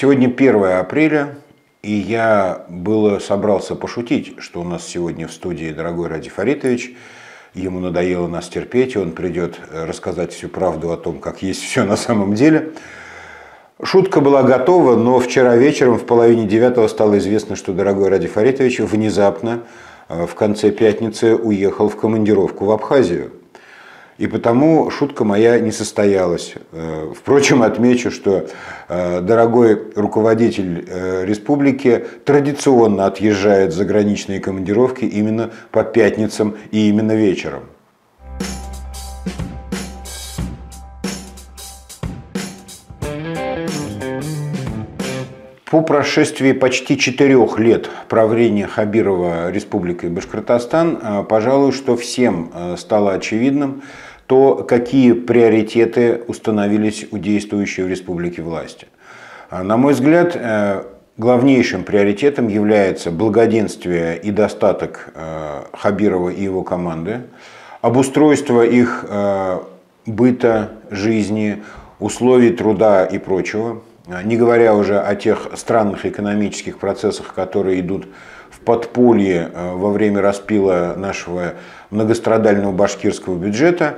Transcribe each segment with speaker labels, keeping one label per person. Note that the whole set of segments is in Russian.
Speaker 1: Сегодня 1 апреля, и я было собрался пошутить, что у нас сегодня в студии дорогой Ради Фаритович. Ему надоело нас терпеть, и он придет рассказать всю правду о том, как есть все на самом деле. Шутка была готова, но вчера вечером в половине девятого стало известно, что дорогой Ради Фаритович внезапно э, в конце пятницы уехал в командировку в Абхазию. И потому шутка моя не состоялась. Э, впрочем, отмечу, что э, дорогой руководитель э, республики традиционно отъезжает в заграничные командировки именно по пятницам и именно вечером. По прошествии почти четырех лет правления Хабирова Республикой Башкортостан, пожалуй, что всем стало очевидным, то какие приоритеты установились у действующей в республике власти. А, на мой взгляд, э, главнейшим приоритетом является благоденствие и достаток э, Хабирова и его команды, обустройство их э, быта, жизни, условий труда и прочего, не говоря уже о тех странных экономических процессах, которые идут подполье во время распила нашего многострадального башкирского бюджета,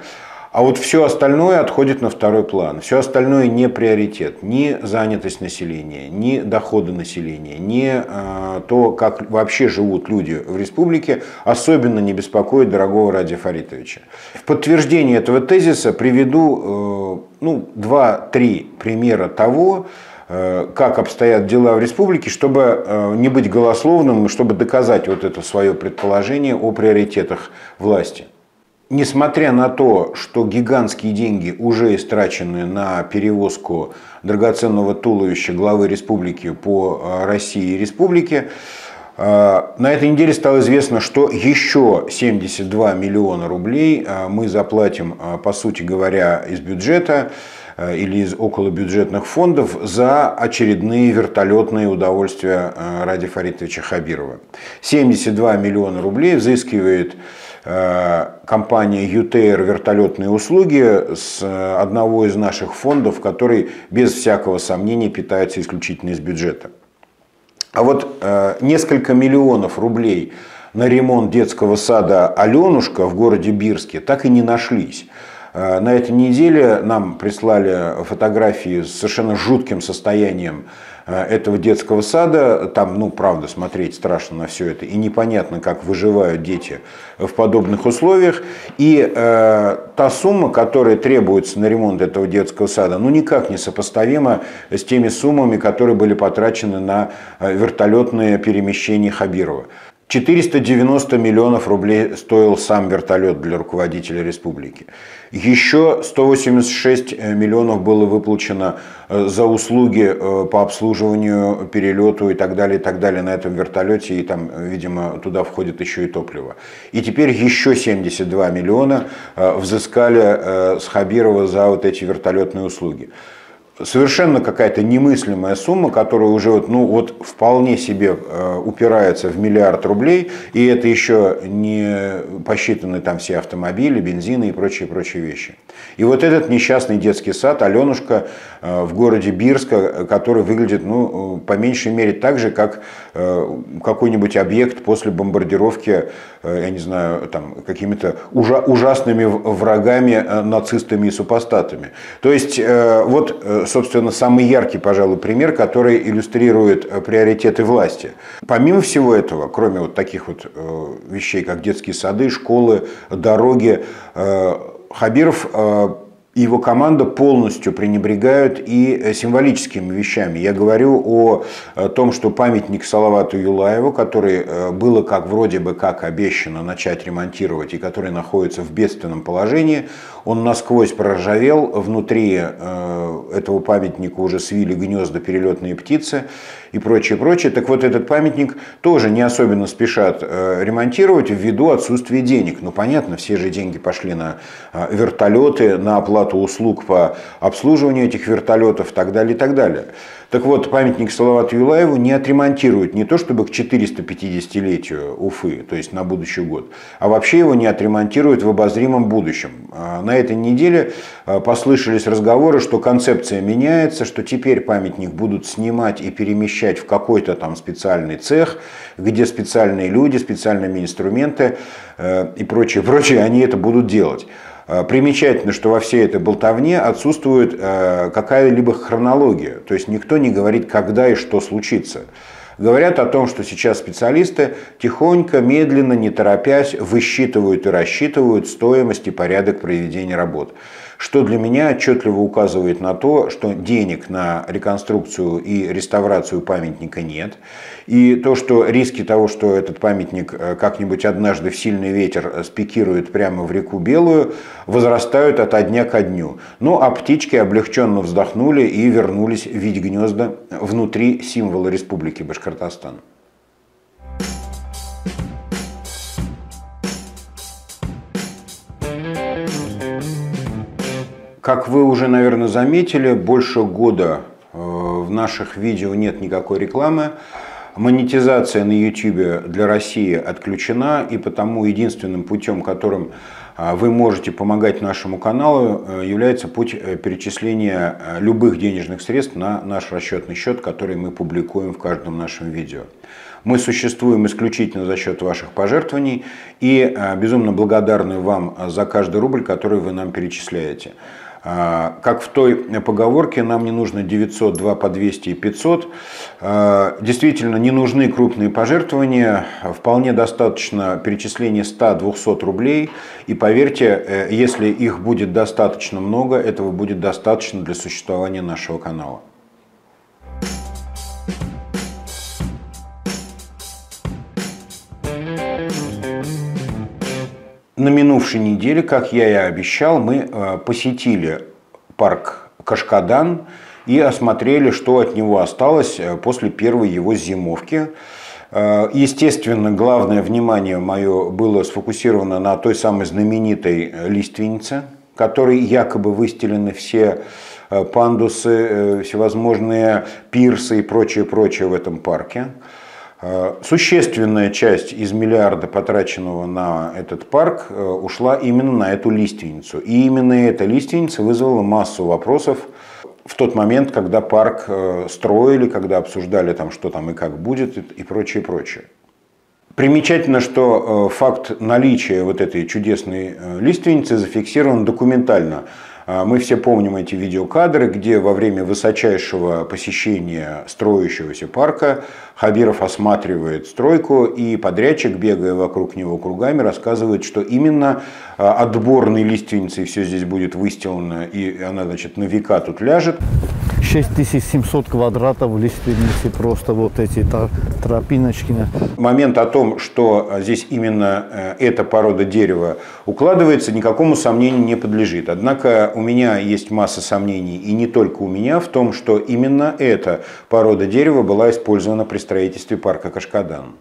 Speaker 1: а вот все остальное отходит на второй план. Все остальное не приоритет. Ни занятость населения, ни доходы населения, ни э, то, как вообще живут люди в республике, особенно не беспокоит дорогого Ради Фаритовича. В подтверждение этого тезиса приведу э, ну, два-три примера того, э, как обстоят дела в республике, чтобы э, не быть голословным, чтобы доказать вот это свое предположение о приоритетах власти. Несмотря на то, что гигантские деньги уже истрачены на перевозку драгоценного туловища главы республики по э, России и республике, э, на этой неделе стало известно, что еще 72 миллиона рублей э, мы заплатим, по сути говоря, из бюджета или из околобюджетных фондов за очередные вертолетные удовольствия ради Фаритовича Хабирова. 72 миллиона рублей взыскивает Э, компания UTR вертолетные услуги с э, одного из наших фондов, который без всякого сомнения питается исключительно из бюджета. А вот э, несколько миллионов рублей на ремонт детского сада Аленушка в городе Бирске так и не нашлись. На этой неделе нам прислали фотографии с совершенно жутким состоянием Э, этого детского сада. Там, ну, правда, смотреть страшно на все это. И непонятно, как выживают дети в подобных условиях. И э, та сумма, которая требуется на ремонт этого детского сада, ну, никак не сопоставима с теми суммами, которые были потрачены на э, вертолетное перемещение Хабирова. 490 миллионов рублей стоил сам вертолет для руководителя республики. Еще 186 миллионов было выплачено э, за услуги э, по обслуживанию, перелету и так далее, и так далее на этом вертолете. И там, видимо, туда входит еще и топливо. И теперь еще 72 миллиона э, взыскали с Хабирова за вот эти вертолетные услуги совершенно какая-то немыслимая сумма, которая уже вот, ну, вот вполне себе э, упирается в миллиард рублей, и это еще не посчитаны там все автомобили, бензины и прочие-прочие вещи. И вот этот несчастный детский сад Аленушка э, в городе Бирска, который выглядит, ну, по меньшей мере так же, как э, какой-нибудь объект после бомбардировки, я не знаю, там, какими-то ужасными врагами, нацистами и супостатами. То есть, вот собственно, самый яркий, пожалуй, пример, который иллюстрирует э, приоритеты власти. Помимо всего этого, кроме вот таких вот э, вещей, как детские сады, школы, дороги, э, Хабиров его команда полностью пренебрегают и символическими вещами. Я говорю о том, что памятник Салавату Юлаеву, который было как вроде бы как обещано начать ремонтировать и который находится в бедственном положении, он насквозь проржавел, внутри этого памятника уже свили гнезда перелетные птицы и прочее, прочее. Так вот, этот памятник тоже не особенно спешат э, ремонтировать ввиду отсутствия денег. Ну, понятно, все же деньги пошли на э, вертолеты, на оплату услуг по обслуживанию этих вертолетов и так далее, и так далее. Так вот, памятник Салавату Юлаеву не отремонтируют не то чтобы к 450-летию Уфы, то есть на будущий год, а вообще его не отремонтируют в обозримом будущем. А на этой неделе а, послышались разговоры, что концепция меняется, что теперь памятник будут снимать и перемещать в какой-то там специальный цех, где специальные люди, специальные инструменты э, и прочее, прочее, они это будут делать. Э, примечательно, что во всей этой болтовне отсутствует э, какая-либо хронология, то есть никто не говорит, когда и что случится. Говорят о том, что сейчас специалисты тихонько, медленно, не торопясь, высчитывают и рассчитывают стоимость и порядок проведения работ что для меня отчетливо указывает на то, что денег на реконструкцию и реставрацию памятника нет. И то, что риски того, что этот памятник э, как-нибудь однажды в сильный ветер спикирует прямо в реку Белую, возрастают от дня ко дню. Ну а птички облегченно вздохнули и вернулись видеть гнезда внутри символа Республики Башкортостан. Как вы уже, наверное, заметили, больше года э, в наших видео нет никакой рекламы. Монетизация на YouTube для России отключена, и потому единственным путем, которым э, вы можете помогать нашему каналу, э, является путь перечисления любых денежных средств на наш расчетный счет, который мы публикуем в каждом нашем видео. Мы существуем исключительно за счет ваших пожертвований и безумно благодарны вам за каждый рубль, который вы нам перечисляете. А, как в той поговорке, нам не нужно 900, 2 по 200 и 500. А, действительно, не нужны крупные пожертвования. Вполне достаточно перечисления 100-200 рублей. И поверьте, э, если их будет достаточно много, этого будет достаточно для существования нашего канала. На минувшей неделе, как я и обещал, мы э, посетили парк Кашкадан и осмотрели, что от него осталось э, после первой его зимовки. Э, естественно, главное внимание мое было сфокусировано на той самой знаменитой лиственнице, которой якобы выстелены все пандусы, всевозможные пирсы и прочее-прочее в этом парке. Э, существенная часть из миллиарда, потраченного на этот парк, э, ушла именно на эту лиственницу. И именно эта лиственница вызвала массу вопросов в тот момент, когда парк э, строили, когда обсуждали, там, что там и как будет и прочее, прочее. Примечательно, что факт наличия вот этой чудесной лиственницы зафиксирован документально мы все помним эти видеокадры, где во время высочайшего посещения строящегося парка Хабиров осматривает стройку, и подрядчик, бегая вокруг него кругами, рассказывает, что именно а, отборной лиственницей все здесь будет выстелано, и она, значит, на века тут ляжет.
Speaker 2: 6700 квадратов лиственницы, просто вот эти тропиночки.
Speaker 1: Момент о том, что здесь именно э, эта порода дерева укладывается, никакому сомнению не подлежит. Однако у меня есть масса сомнений, и не только у меня, в том, что именно эта порода дерева была использована при строительстве парка Кашкадан.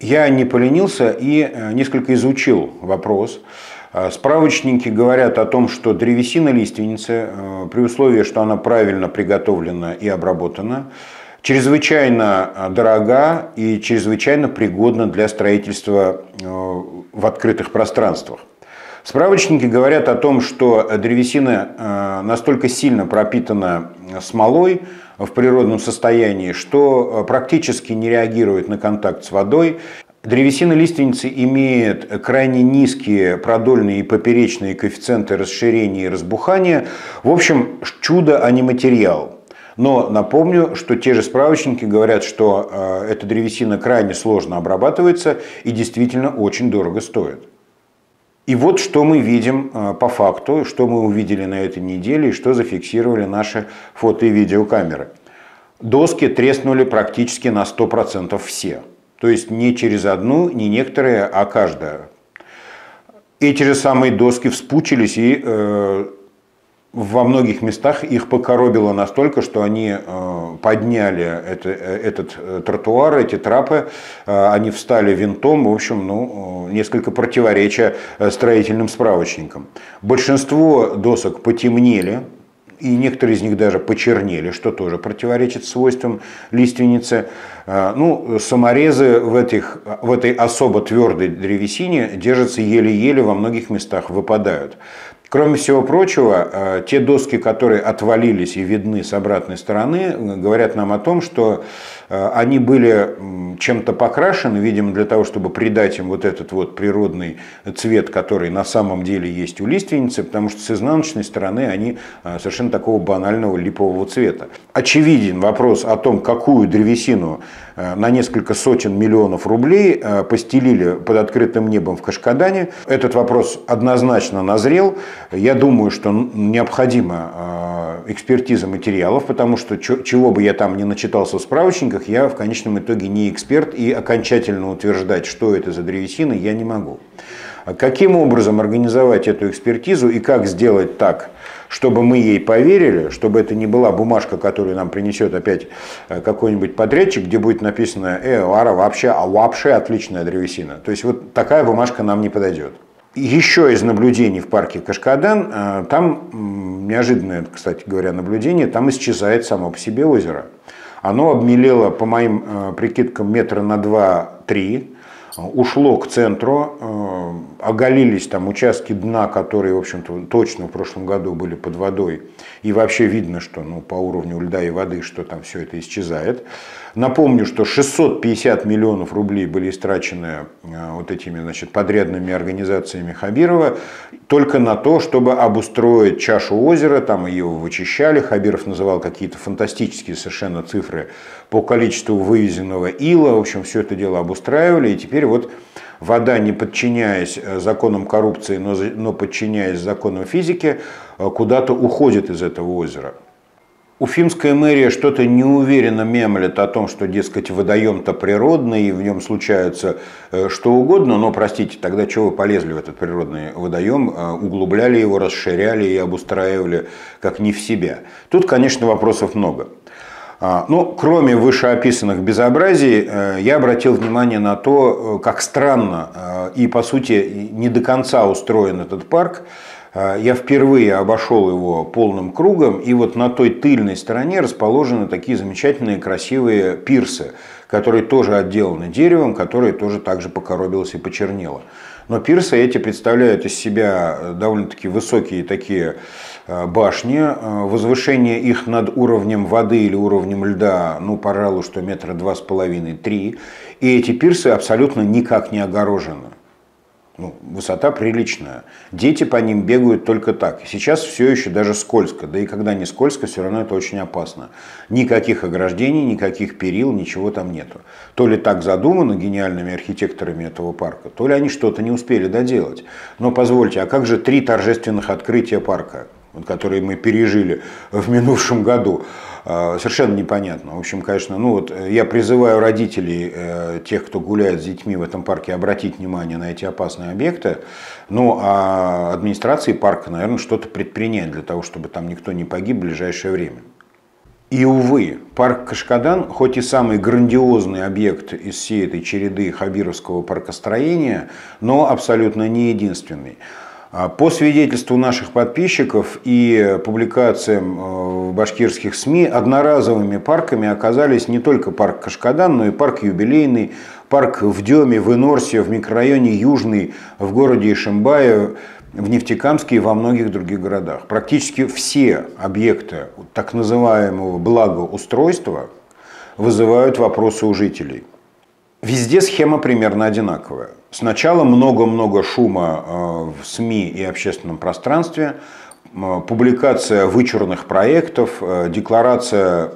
Speaker 1: Я не поленился и э, несколько изучил вопрос. Э, справочники говорят о том, что древесина лиственницы, э, при условии, что она правильно приготовлена и обработана, чрезвычайно дорога и чрезвычайно пригодна для строительства в открытых пространствах. Справочники говорят о том, что древесина настолько сильно пропитана смолой, в природном состоянии, что э, практически не реагирует на контакт с водой. Древесина лиственницы имеет крайне низкие продольные и поперечные коэффициенты расширения и разбухания. В общем, чудо, а не материал. Но напомню, что те же справочники говорят, что э, эта древесина крайне сложно обрабатывается и действительно очень дорого стоит. И вот что мы видим э, по факту, что мы увидели на этой неделе и что зафиксировали наши фото и видеокамеры. Доски треснули практически на 100% все. То есть не через одну, не некоторые, а каждая. Эти же самые доски вспучились и э, во многих местах их покоробило настолько, что они э, подняли это, э, этот э, тротуар, эти трапы, они встали винтом, в общем, ну, несколько противоречия строительным справочникам. Большинство досок потемнели, и некоторые из них даже почернели, что тоже противоречит свойствам лиственницы. Ну, саморезы в, этих, в этой особо твердой древесине держатся еле-еле, во многих местах выпадают. Кроме всего прочего, э, те доски, которые отвалились и видны с обратной стороны, говорят нам о том, что они были чем-то покрашены, видимо, для того, чтобы придать им вот этот вот природный цвет, который на самом деле есть у лиственницы, потому что с изнаночной стороны они э, совершенно такого банального липового цвета. Очевиден вопрос о том, какую древесину на несколько сотен миллионов рублей постелили под открытым небом в Кашкадане. Этот вопрос однозначно назрел. Я думаю, что необходима экспертиза материалов, потому что чего бы я там ни начитался в справочниках, я в конечном итоге не эксперт и окончательно утверждать, что это за древесина, я не могу. Каким образом организовать эту экспертизу и как сделать так, чтобы мы ей поверили, чтобы это не была бумажка, которую нам принесет опять э, какой-нибудь подрядчик, где будет написано «Э, Лара, вообще, а вообще отличная древесина». То есть вот такая бумажка нам не подойдет. Еще из наблюдений в парке Кашкадан, э, там неожиданное, кстати говоря, наблюдение, там исчезает само по себе озеро. Оно обмелело, по моим э, прикидкам, метра на 2-3, ушло к центру, э, оголились там участки дна, которые, в общем-то, точно в прошлом году были под водой. И вообще видно, что ну, по уровню льда и воды, что там все это исчезает. Напомню, что 650 миллионов рублей были истрачены э, вот этими значит, подрядными организациями Хабирова только на то, чтобы обустроить чашу озера, там ее вычищали. Хабиров называл какие-то фантастические совершенно цифры по количеству вывезенного ила. В общем, все это дело обустраивали. И теперь вот вода, не подчиняясь э, законам коррупции, но, подчиняясь законам физики, э, куда-то уходит из этого озера. Уфимская мэрия что-то неуверенно мемлет о том, что, дескать, водоем-то природный, и в нем случается э, что угодно, но, простите, тогда чего вы полезли в этот природный водоем, углубляли его, расширяли и обустраивали как не в себя. Тут, конечно, вопросов много. А, ну, кроме вышеописанных безобразий, э, я обратил внимание на то, э, как странно э, и, по сути, не до конца устроен этот парк. Я впервые обошел его полным кругом, и вот на той тыльной стороне расположены такие замечательные красивые пирсы, которые тоже отделаны деревом, которые тоже также покоробилось и почернело. Но пирсы эти представляют из себя довольно-таки высокие такие Э, башни. Э, возвышение их над уровнем воды или уровнем льда, ну, пожалуй, что метра два с половиной, три. И эти пирсы абсолютно никак не огорожены. Ну, высота приличная. Дети по ним бегают только так. Сейчас все еще даже скользко. Да и когда не скользко, все равно это очень опасно. Никаких ограждений, никаких перил, ничего там нету. То ли так задумано гениальными архитекторами этого парка, то ли они что-то не успели доделать. Но позвольте, а как же три торжественных открытия парка? которые мы пережили в минувшем году, совершенно непонятно. В общем, конечно, ну вот э, я призываю родителей, э, тех, кто гуляет с детьми в этом парке, обратить внимание на эти опасные объекты. Ну, а администрации парка, наверное, что-то предпринять для того, чтобы там никто не погиб в ближайшее время. И, увы, парк Кашкадан, хоть и самый грандиозный объект из всей этой череды хабировского паркостроения, но абсолютно не единственный. А по свидетельству наших подписчиков и публикациям э, в башкирских СМИ, одноразовыми парками оказались не только парк Кашкадан, но и парк Юбилейный, парк в Деме, в Инорсе, в микрорайоне Южный, в городе Ишимбае, в Нефтекамске и во многих других городах. Практически все объекты так называемого благоустройства вызывают вопросы у жителей. Везде схема примерно одинаковая. Сначала много-много шума э, в СМИ и общественном пространстве, публикация вычурных проектов, э, декларация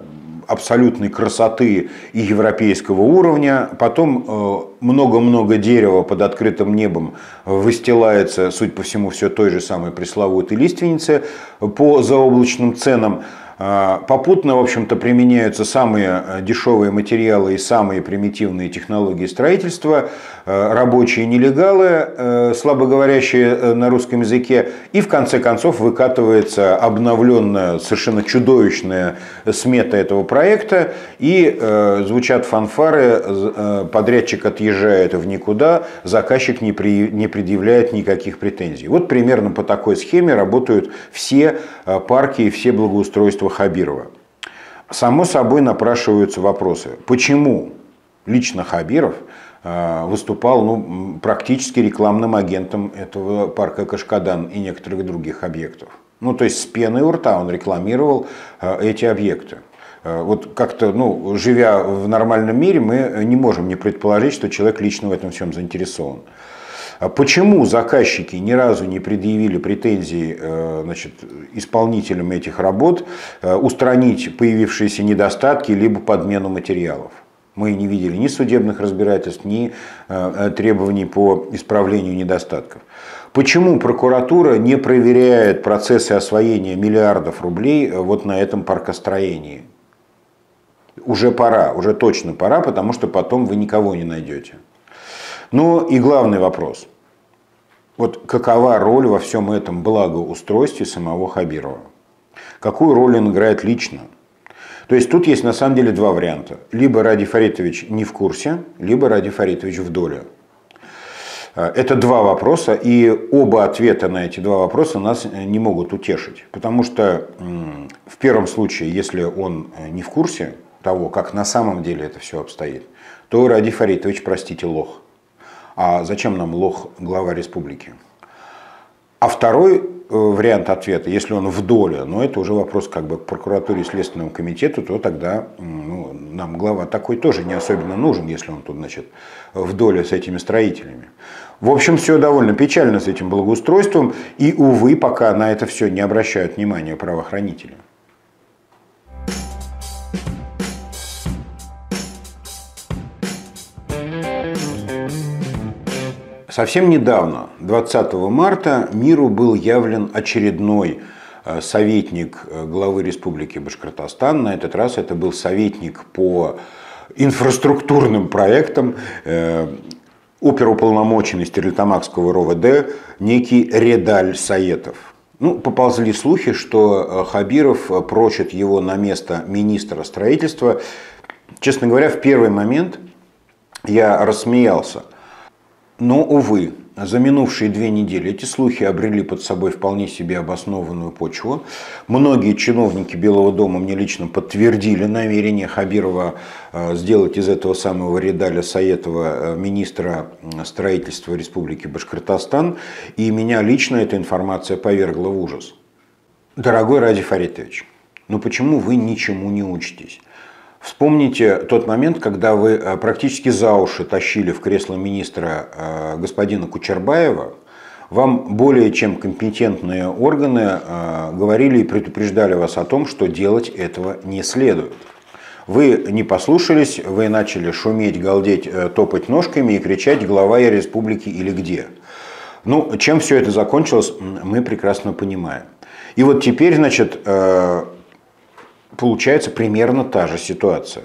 Speaker 1: абсолютной красоты и европейского уровня. Потом э, много-много дерева под открытым небом выстилается, судя по всему, все той же самой пресловутой лиственнице по заоблачным ценам. А, попутно, в общем-то, применяются самые э, дешевые материалы и самые примитивные технологии строительства, э, рабочие нелегалы, э, слабо говорящие на русском языке, и в конце концов выкатывается обновленная, совершенно чудовищная смета этого проекта, и звучат фанфары, подрядчик отъезжает в никуда, заказчик не, не предъявляет никаких претензий. Вот примерно по такой схеме работают все парки и все благоустройства убийства Хабирова. Само собой напрашиваются вопросы. Почему лично Хабиров э, выступал ну, практически рекламным агентом этого парка Кашкадан и некоторых других объектов? Ну, то есть с пеной у рта он рекламировал э, эти объекты. Э, вот как-то, ну, живя в нормальном мире, мы не можем не предположить, что человек лично в этом всем заинтересован. А почему заказчики ни разу не предъявили претензий э, значит, исполнителям этих работ э, устранить появившиеся недостатки либо подмену материалов? Мы не видели ни судебных разбирательств, ни э, требований по исправлению недостатков. Почему прокуратура не проверяет процессы освоения миллиардов рублей вот на этом паркостроении? Уже пора, уже точно пора, потому что потом вы никого не найдете. Но и главный вопрос. Вот какова роль во всем этом благоустройстве самого Хабирова? Какую роль он играет лично? То есть тут есть на самом деле два варианта. Либо Ради Фаритович не в курсе, либо Ради Фаритович в доле. Это два вопроса, и оба ответа на эти два вопроса нас не могут утешить. Потому что в первом случае, если он не в курсе того, как на самом деле это все обстоит, то Ради Фаритович, простите, лох. А зачем нам лох глава республики? А второй э, вариант ответа, если он в доле, но это уже вопрос как бы к прокуратуре и Следственному комитету, то тогда ну, нам глава такой тоже не особенно нужен, если он тут, значит, в доле с этими строителями. В общем, все довольно печально с этим благоустройством, и, увы, пока на это все не обращают внимания правоохранители. Совсем недавно, 20 марта, миру был явлен очередной э, советник э, главы Республики Башкортостан. На этот раз это был советник по инфраструктурным проектам, э, оперуполномоченный Стерлитамакского РОВД, некий Редаль Саетов. Ну, поползли слухи, что Хабиров прочит его на место министра строительства. Честно говоря, в первый момент я рассмеялся – но, увы, за минувшие две недели эти слухи обрели под собой вполне себе обоснованную почву. Многие чиновники Белого дома мне лично подтвердили намерение Хабирова э, сделать из этого самого Редаля Саетова э, министра строительства Республики Башкортостан. И меня лично эта информация повергла в ужас. Дорогой Ради Фаритович, ну почему вы ничему не учитесь? Вспомните тот момент, когда вы э, практически за уши тащили в кресло министра э, господина Кучербаева, вам более чем компетентные органы э, говорили и предупреждали вас о том, что делать этого не следует. Вы не послушались, вы начали шуметь, галдеть, топать ножками и кричать «Глава я республики или где?». Ну, чем все это закончилось, мы прекрасно понимаем. И вот теперь, значит, получается примерно та же ситуация.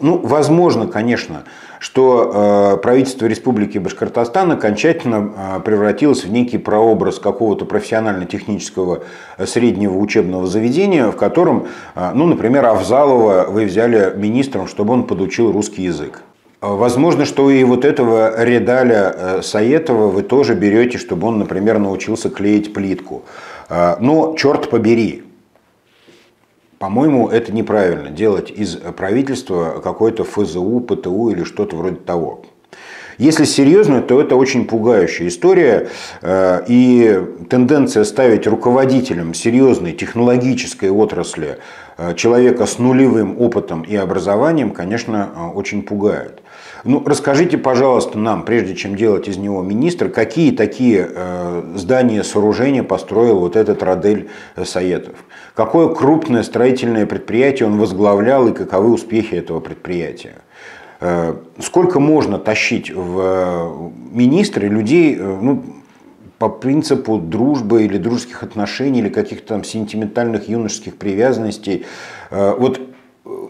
Speaker 1: Ну, возможно, конечно, что э, правительство Республики Башкортостан окончательно э, превратилось в некий прообраз какого-то профессионально-технического э, среднего учебного заведения, в котором, э, ну, например, Авзалова вы взяли министром, чтобы он подучил русский язык. Возможно, что и вот этого Редаля э, Саетова вы тоже берете, чтобы он, например, научился клеить плитку. Э, но, черт побери, по-моему, это неправильно делать из правительства какой-то ФЗУ, ПТУ или что-то вроде того. Если серьезно, то это очень пугающая история. Э, и тенденция ставить руководителем серьезной технологической отрасли э, человека с нулевым опытом и образованием, конечно, э, очень пугает. Ну, расскажите, пожалуйста, нам, прежде чем делать из него министра, какие такие здания, сооружения построил вот этот Радель Саетов? Какое крупное строительное предприятие он возглавлял и каковы успехи этого предприятия? Э, сколько можно тащить в министры людей, э, ну, по принципу дружбы или дружеских отношений, или каких-то там сентиментальных юношеских привязанностей. Э, вот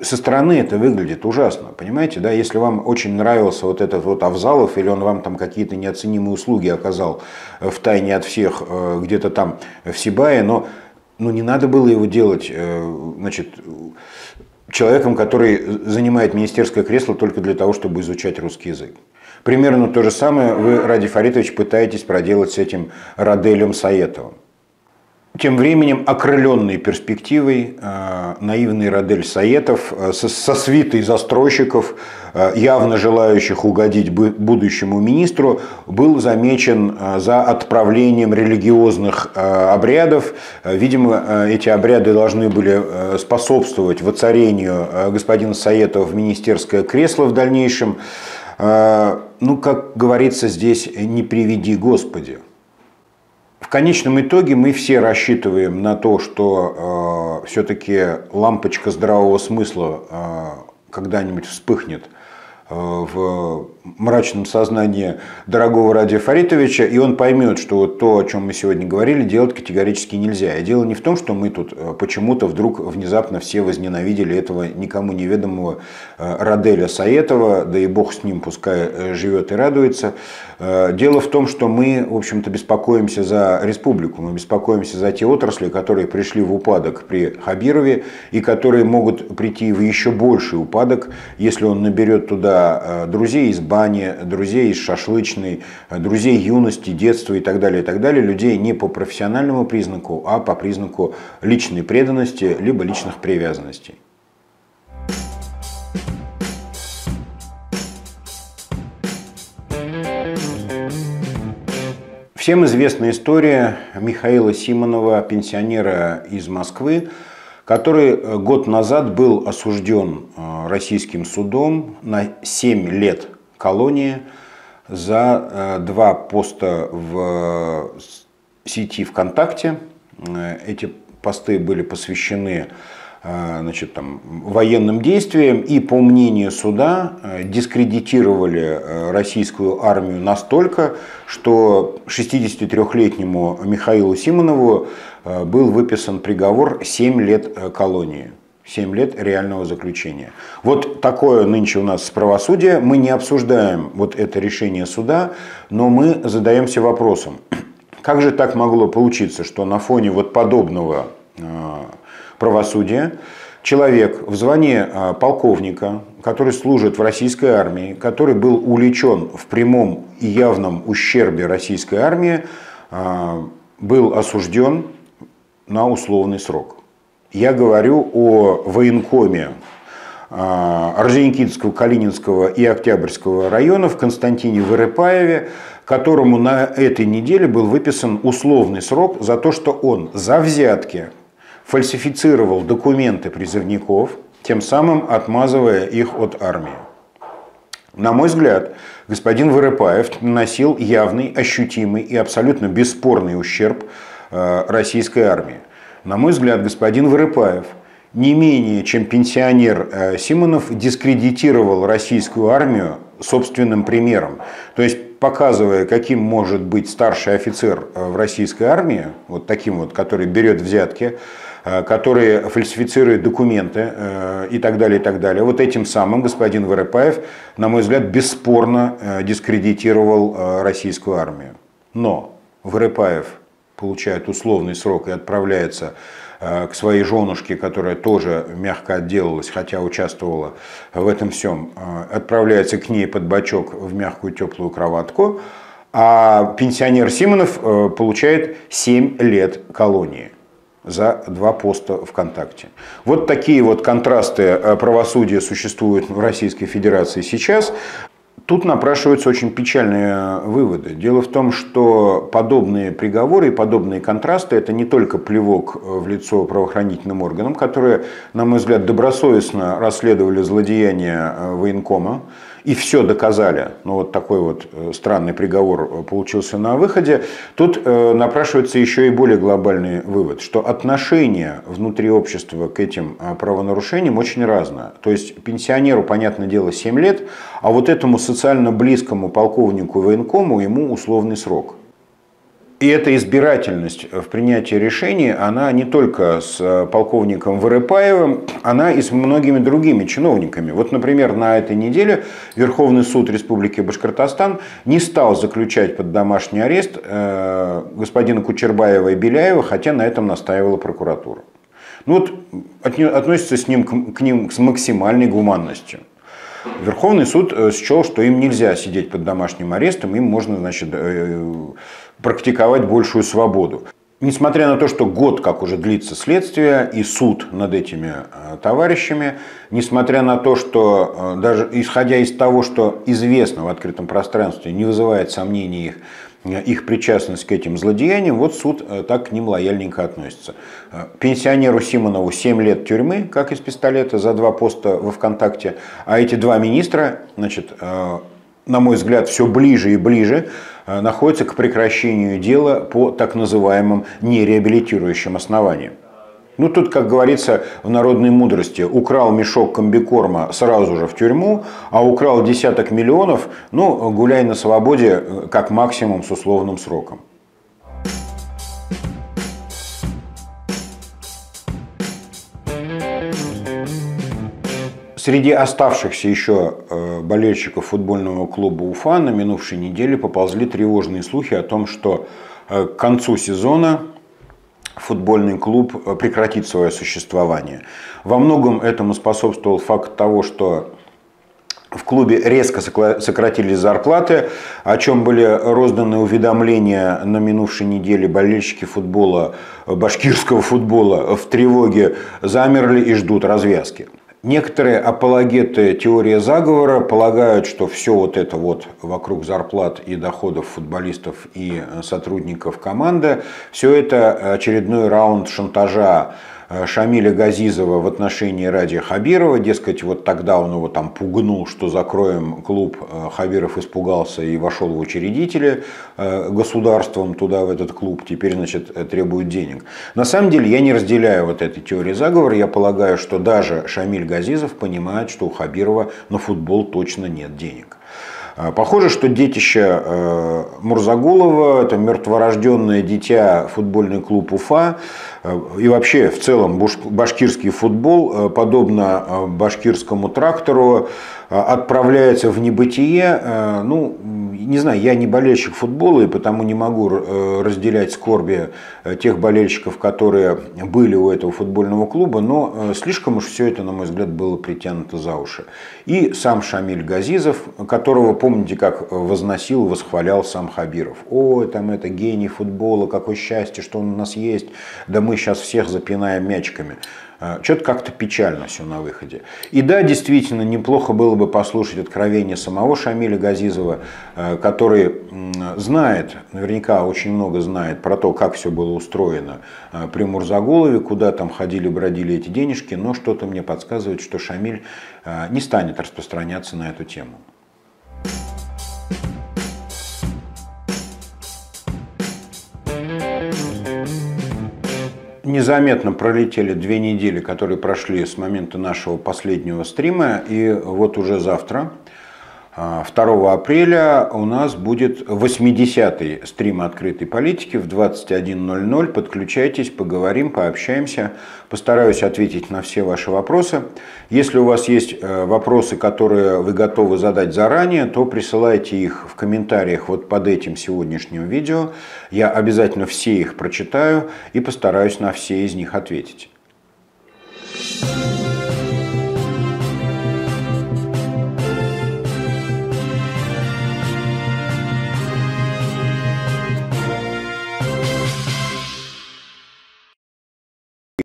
Speaker 1: со стороны это выглядит ужасно, понимаете, да, если вам очень нравился вот этот вот Авзалов, или он вам там какие-то неоценимые услуги оказал в тайне от всех где-то там в Сибае, но ну, не надо было его делать, значит, человеком, который занимает министерское кресло только для того, чтобы изучать русский язык. Примерно то же самое вы, Ради Фаритович, пытаетесь проделать с этим Раделем Саетовым. Тем временем, окрыленный перспективой, э, наивный Радель Саетов э, со, со свитой застройщиков, э, явно желающих угодить будущему министру, был замечен за отправлением религиозных обрядов. Видимо, эти обряды должны были способствовать воцарению господина Саетова в министерское кресло в дальнейшем. Ну, как говорится здесь, не приведи Господи. В конечном итоге мы все рассчитываем на то, что э, все-таки лампочка здравого смысла э, когда-нибудь вспыхнет Э, в мрачном сознании дорогого Радия Фаритовича, и он поймет, что вот то, о чем мы сегодня говорили, делать категорически нельзя. И дело не в том, что мы тут э, почему-то вдруг внезапно все возненавидели этого никому неведомого э, Раделя Саетова, да и бог с ним, пускай живет и радуется. Дело в том, что мы, в общем-то, беспокоимся за республику, мы беспокоимся за те отрасли, которые пришли в упадок при Хабирове и которые могут прийти в еще больший упадок, если он наберет туда Э, друзей из бани, друзей из шашлычной, друзей юности, детства и так далее, и так далее, людей не по профессиональному признаку, а по признаку личной преданности, либо личных привязанностей. Всем известна история Михаила Симонова, пенсионера из Москвы, который э, год назад был осужден э, российским судом на 7 лет колонии за э, два поста в сети ВКонтакте. Эти посты были посвящены значит, там, военным действиям и, по мнению суда, дискредитировали российскую армию настолько, что 63-летнему Михаилу Симонову Э, был выписан приговор 7 лет э, колонии. 7 лет реального заключения. Вот такое нынче у нас правосудие. Мы не обсуждаем вот это решение суда, но мы задаемся вопросом, как же так могло получиться, что на фоне вот подобного э, правосудия человек в звании полковника, который служит в российской армии, который был увлечен в прямом и явном ущербе российской армии, был осужден на условный срок. Я говорю о военкоме а, Орджоникидского, Калининского и Октябрьского районов Константине Вырыпаеве, которому на этой неделе был выписан условный срок за то, что он за взятки фальсифицировал документы призывников, тем самым отмазывая их от армии. На мой взгляд, господин Вырыпаев наносил явный, ощутимый и абсолютно бесспорный ущерб Э, российской армии. На мой взгляд, господин Вырыпаев не менее чем пенсионер э, Симонов дискредитировал российскую армию собственным примером. То есть показывая, каким может быть старший офицер э, в российской армии, вот таким вот, который берет взятки, который фальсифицирует документы и так далее, и так далее. Вот этим самым господин Вырыпаев, на мой взгляд, бесспорно дискредитировал российскую армию. Но Вырыпаев получает условный срок и отправляется э, к своей женушке, которая тоже мягко отделалась, хотя участвовала в этом всем, э, отправляется к ней под бочок в мягкую теплую кроватку, а пенсионер Симонов э, получает 7 лет колонии за два поста ВКонтакте. Вот такие вот контрасты правосудия существуют в Российской Федерации сейчас. Тут напрашиваются очень печальные выводы. Дело в том, что подобные приговоры и подобные контрасты – это не только плевок в лицо правоохранительным органам, которые, на мой взгляд, добросовестно расследовали злодеяния военкома, и все доказали, ну вот такой вот э, странный приговор э, получился на выходе, тут э, напрашивается еще и более глобальный вывод, что отношение внутри общества к этим правонарушениям очень разное. То есть пенсионеру, понятное дело, 7 лет, а вот этому социально близкому полковнику военкому ему условный срок. И эта избирательность в принятии решений, она не только с э, полковником Вырыпаевым, она и с многими другими чиновниками. Вот, например, на этой неделе Верховный суд Республики Башкортостан не стал заключать под домашний арест э, господина Кучербаева и Беляева, хотя на этом настаивала прокуратура. Ну вот относится с ним, к ним с максимальной гуманностью. Верховный суд э, счел, что им нельзя сидеть под домашним арестом, им можно, значит, практиковать большую свободу. Несмотря на то, что год как уже длится следствие и суд над этими э, товарищами, несмотря на то, что э, даже исходя из того, что известно в открытом пространстве, не вызывает сомнений их, э, их причастность к этим злодеяниям, вот суд так к ним лояльненько относится. Пенсионеру Симонову 7 лет тюрьмы, как из пистолета, за два поста во ВКонтакте, а эти два министра, значит, на мой взгляд, все ближе и ближе э, находятся к прекращению дела по так называемым нереабилитирующим основаниям. Ну, тут, как говорится в народной мудрости, украл мешок комбикорма сразу же в тюрьму, а украл десяток миллионов, ну, гуляй на свободе э, как максимум с условным сроком. Среди оставшихся еще э, болельщиков футбольного клуба Уфа на минувшей неделе поползли тревожные слухи о том, что э, к концу сезона футбольный клуб э, прекратит свое существование. Во многом этому способствовал факт того, что в клубе резко сократились зарплаты, о чем были розданы уведомления на минувшей неделе болельщики футбола, башкирского футбола в тревоге замерли и ждут развязки. Некоторые апологеты теории заговора полагают, что все вот это вот вокруг зарплат и доходов футболистов и сотрудников команды, все это очередной раунд шантажа. Э, Шамиля Газизова в отношении Ради Хабирова. Дескать, вот тогда он его там пугнул, что закроем клуб. Э, Хабиров испугался и вошел в учредители э, государством туда, в этот клуб. Теперь, значит, требует денег. На самом деле, я не разделяю вот этой теории заговора. Я полагаю, что даже Шамиль Газизов понимает, что у Хабирова на футбол точно нет денег. Похоже, что детище Мурзагулова, это мертворожденное дитя футбольный клуб Уфа, Э, и вообще в целом башкирский футбол, э, подобно э, башкирскому трактору, отправляется в небытие. Ну, не знаю, я не болельщик футбола, и потому не могу разделять скорби тех болельщиков, которые были у этого футбольного клуба, но слишком уж все это, на мой взгляд, было притянуто за уши. И сам Шамиль Газизов, которого, помните, как возносил, восхвалял сам Хабиров. Ой, там это гений футбола, какое счастье, что он у нас есть. Да мы сейчас всех запинаем мячиками. А, Что-то как-то печально все на выходе. И да, действительно, неплохо было бы послушать откровение самого Шамиля Газизова, а, который знает, наверняка очень много знает про то, как все было устроено а, при Мурзаголове, куда там ходили, бродили эти денежки, но что-то мне подсказывает, что Шамиль не станет распространяться на эту тему. Незаметно пролетели две недели, которые прошли с момента нашего последнего стрима. И вот уже завтра 2 апреля у нас будет 80-й стрим открытой политики в 21.00. Подключайтесь, поговорим, пообщаемся. Постараюсь ответить на все ваши вопросы. Если у вас есть э, вопросы, которые вы готовы задать заранее, то присылайте их в комментариях вот под этим сегодняшним видео. Я обязательно все их прочитаю и постараюсь на все из них ответить.